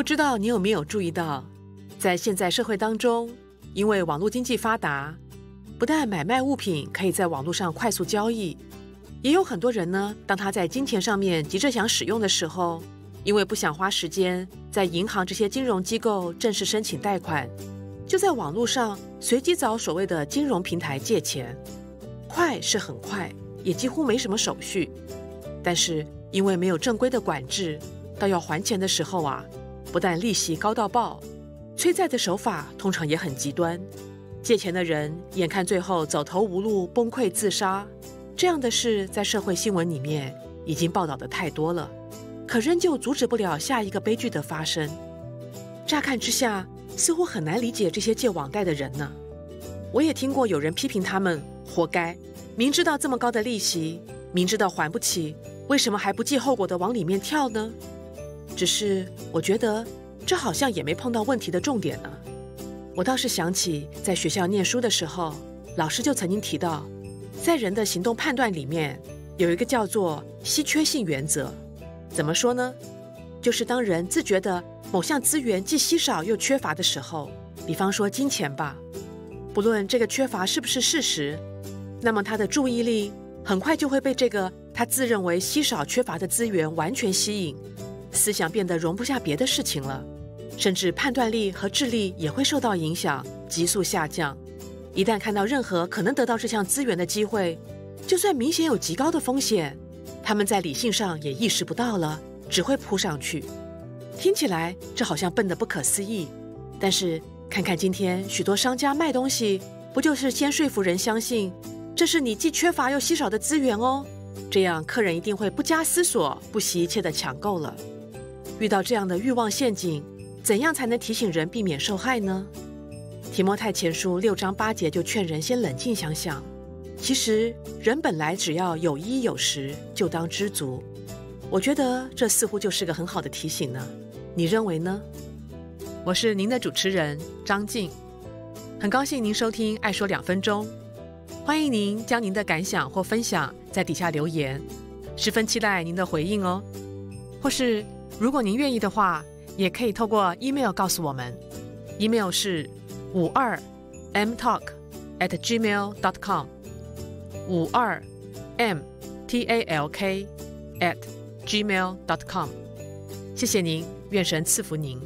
不知道你有没有注意到，在现在社会当中，因为网络经济发达，不但买卖物品可以在网络上快速交易，也有很多人呢，当他在金钱上面急着想使用的时候，因为不想花时间在银行这些金融机构正式申请贷款，就在网络上随机找所谓的金融平台借钱，快是很快，也几乎没什么手续，但是因为没有正规的管制，到要还钱的时候啊，不但利息高到爆，催债的手法通常也很极端，借钱的人眼看最后走投无路崩溃自杀，这样的事在社会新闻里面已经报道的太多了。可仍旧阻止不了下一个悲剧的发生。乍看之下，似乎很难理解这些借网贷的人呢。我也听过有人批评他们活该，明知道这么高的利息，明知道还不起，为什么还不计后果的往里面跳呢？只是我觉得这好像也没碰到问题的重点呢。我倒是想起在学校念书的时候，老师就曾经提到，在人的行动判断里面有一个叫做稀缺性原则。怎么说呢？就是当人自觉的某项资源既稀少又缺乏的时候，比方说金钱吧，不论这个缺乏是不是事实，那么他的注意力很快就会被这个他自认为稀少缺乏的资源完全吸引，思想变得容不下别的事情了，甚至判断力和智力也会受到影响，急速下降。一旦看到任何可能得到这项资源的机会，就算明显有极高的风险。他们在理性上也意识不到了，只会扑上去。听起来这好像笨得不可思议，但是看看今天许多商家卖东西，不就是先说服人相信这是你既缺乏又稀少的资源哦？这样客人一定会不加思索、不惜一切的抢购了。遇到这样的欲望陷阱，怎样才能提醒人避免受害呢？提摩太前书六章八节就劝人先冷静想想。其实人本来只要有衣有食，就当知足。我觉得这似乎就是个很好的提醒呢。你认为呢？我是您的主持人张静，很高兴您收听《爱说两分钟》，欢迎您将您的感想或分享在底下留言，十分期待您的回应哦。或是如果您愿意的话，也可以透过 email 告诉我们，email 是五二 mtalk at gmail dot com。五二 m t a l k at gmail dot com，谢谢您，愿神赐福您。